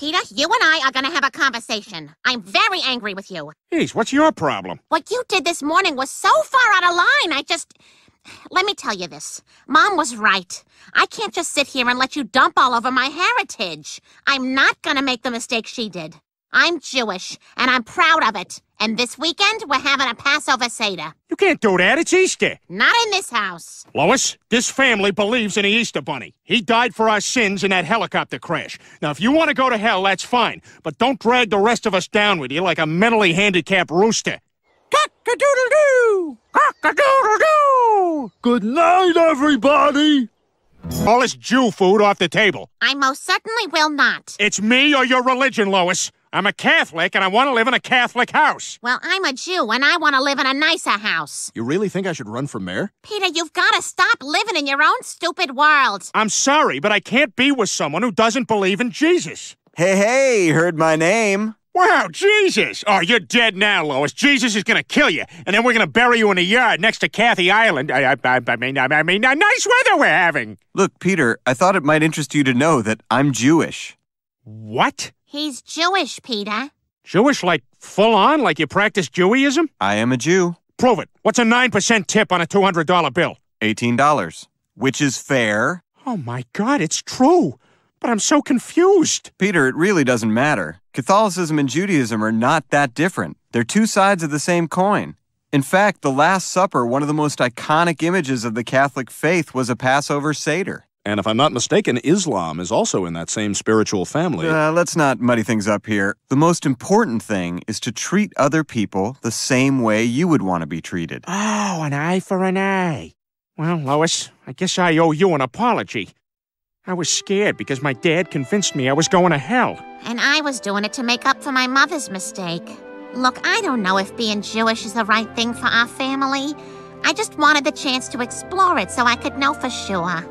Peter, you and I are gonna have a conversation. I'm very angry with you. Geez, what's your problem? What you did this morning was so far out of line, I just. Let me tell you this. Mom was right. I can't just sit here and let you dump all over my heritage. I'm not gonna make the mistake she did. I'm Jewish, and I'm proud of it. And this weekend, we're having a Passover Seder. You can't do that. It's Easter. Not in this house. Lois, this family believes in the Easter Bunny. He died for our sins in that helicopter crash. Now, if you want to go to hell, that's fine. But don't drag the rest of us down with you like a mentally handicapped rooster. Cock-a-doodle-doo! Cock-a-doodle-doo! Good night, everybody! All this Jew food off the table. I most certainly will not. It's me or your religion, Lois. I'm a Catholic and I want to live in a Catholic house. Well, I'm a Jew, and I want to live in a nicer house. You really think I should run for mayor? Peter, you've got to stop living in your own stupid world. I'm sorry, but I can't be with someone who doesn't believe in Jesus. Hey, hey, heard my name. Wow, Jesus! Oh, you're dead now, Lois. Jesus is gonna kill you, and then we're gonna bury you in a yard next to Kathy Ireland. I, I, I, I mean, I, I mean, nice weather we're having. Look, Peter, I thought it might interest you to know that I'm Jewish. What? He's Jewish, Peter. Jewish, like full on, like you practice Jewism? I am a Jew. Prove it. What's a nine percent tip on a two hundred dollar bill? $18, which is fair. Oh my God, it's true. But I'm so confused. Peter, it really doesn't matter. Catholicism and Judaism are not that different. They're two sides of the same coin. In fact, the Last Supper, one of the most iconic images of the Catholic faith, was a Passover Seder. And if I'm not mistaken, Islam is also in that same spiritual family. Uh, let's not muddy things up here. The most important thing is to treat other people the same way you would want to be treated. Oh, an eye for an eye. Well, Lois, I guess I owe you an apology. I was scared because my dad convinced me I was going to hell. And I was doing it to make up for my mother's mistake. Look, I don't know if being Jewish is the right thing for our family. I just wanted the chance to explore it so I could know for sure.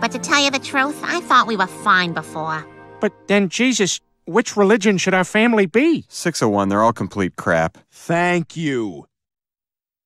But to tell you the truth, I thought we were fine before. But then, Jesus, which religion should our family be? 601, they're all complete crap. Thank you.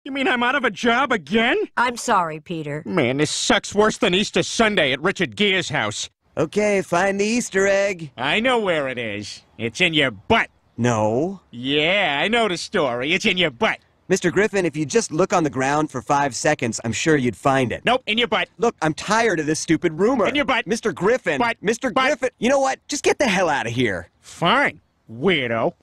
You mean I'm out of a job again? I'm sorry, Peter. Man, this sucks worse than Easter Sunday at Richard Gere's house. Okay, find the Easter egg. I know where it is. It's in your butt. No. Yeah, I know the story. It's in your butt. Mr. Griffin, if you just look on the ground for five seconds, I'm sure you'd find it. Nope, in your butt. Look, I'm tired of this stupid rumor. In your butt. Mr. Griffin. Butt. Mr. Butt. Griffin. You know what? Just get the hell out of here. Fine, weirdo.